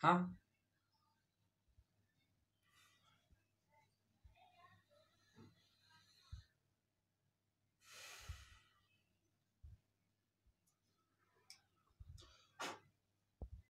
啊